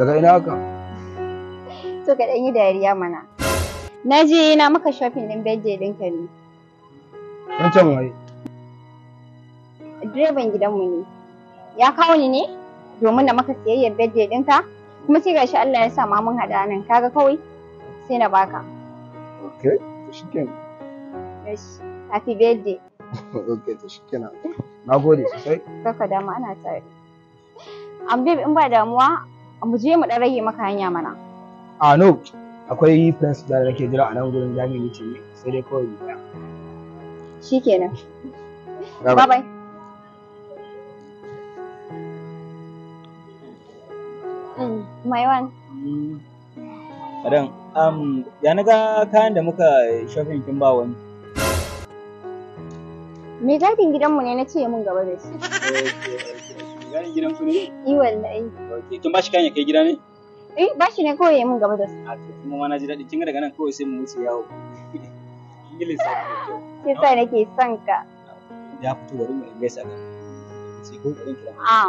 Daga ina haka? To ka ɗan yi dariya mana. Na je na maka shopping ɗin birthday ɗinka ne. Wancan waye? Direban gidanmu ne. Ya kawo ni ne domin na maka siyayyar birthday ɗinka. Kuma sai gashi Allah ya sa ma mun haɗa nan. Kaga kawai sai na baka. Okay, to shikenan. Yes. Happy birthday. Okay, to shikenan. Na gode sosai. Kaka dama ana tare. Am babe in ba damuwa mu je mu ɗan rage maka hanya mana. Ah no, akwai friends da nake jira a nan gurin jami'in meeting ne sai dai kawai tsaya. Shikenan. Bye Bye bye. Mm, my one. Adan, um, ya na ga kayan da muka shopping kin ba wani. Me gadin gidanmu ne na ce mun gaba da shi. Ganin gidan ku ne? Yi wallahi. Okay, kin ba shi kayan ya kai gida ne? Eh, ba shi ne kawai ya mun gaba da su. A to kuma ma na ji daɗi kin ga daga nan kawai sai mu wuce yawo. Da kyau. Sai sa nake son ka. Ya fito bari mu gaisa da. Sai ko kuɗin kira. Ah,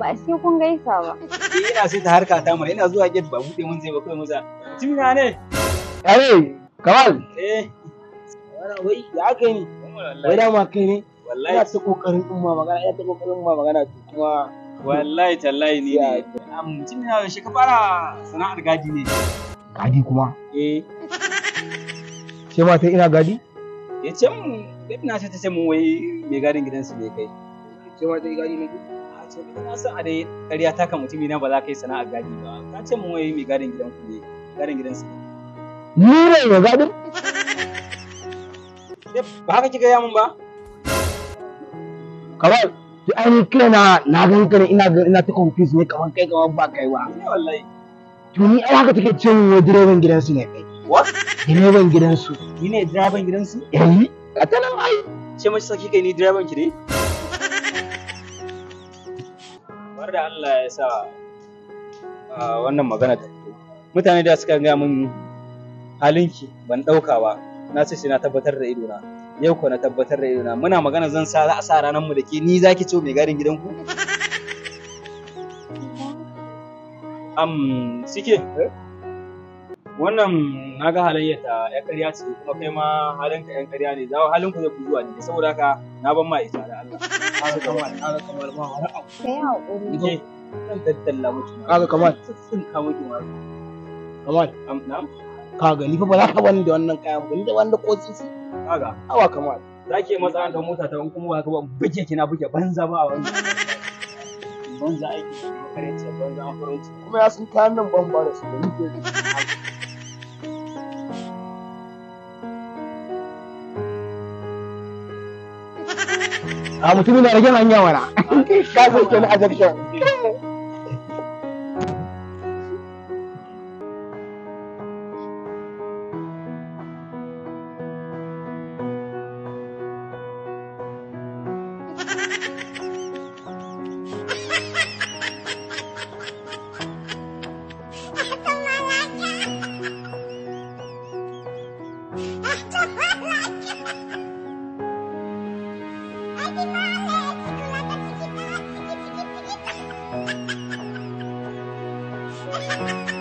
ba sai kun gaisa ba. Ina sai ta harka ta mana ina zuwa gate ba buɗe mun sai ba kawai musa. Tina ne? Yare, Kamal, Eh. Wai ya kai ni. wai dama kai ne? Wallahi ta ƙoƙarin in ma magana, ina ta ƙoƙarin in ma magana to kuma wallahi tallahi ni ne. Am Tina yaushe ka fara sana'ar gadi ne? gadi kuma. Eh. Sai ma ta ina gadi? ya ce mun na ce ta ce mun wai mai gadin gidansu ne kai Sai ma ta gadi ne? a ce na san a dai ƙarya ta kan mutumi na ba za ka yi sana'ar gadi ba ka ce mun wai mai gadin gidanku ne gadin gidansu ne Ni ne mai gadin? Ba haka kika ya mun ba Kamal, ki ainihin kai na na gan ka ne ina ga ina ta confuse ne kamar kai kamar ba kai ba. ne wallahi To ni ai haka take ce min wai direban gidansu ne kai. what Direban gidansu. ni ne direban gidansu Yayi, a ta nan ai. ce mace saki kai ni direban ki ne bar da Allah ya sa ah, wannan magana ta fito mutane da suka ga mun halinki ban ɗauka ba na sai na tabbatar da idona yau ko na tabbatar da idona. Muna magana zan sa za a sa ranar mu da ke. Ni zaki ce mai gadin gidanku? Am sike wannan na ga halayyata ya karya ce kuma kai ma halinka yan karya ne. Za halin ku zai fi zuwa ne saboda haka na ban ma ita da Allah. Kaga Kamal, kaga Kamal ba wani abu. Kai haƙuri. Ike zan tattalla miki ma. Kaga Kamal, sun ka miki ma. Kamal, Am na kaga ni fa ba za ka bani da wannan kayan ba, ni da wanda ko sisi. kaga Awa Kamal. za ki yi matsalar da mota ta in kuma ba ka ba buge kina buge banza ba a wannan. Banza aiki makaranci banza makaranci. Kuma ya san kayan nan ban ba da su da nike. A mutumin na rage hanya wana. Ka sauke ni a Ha ha ha!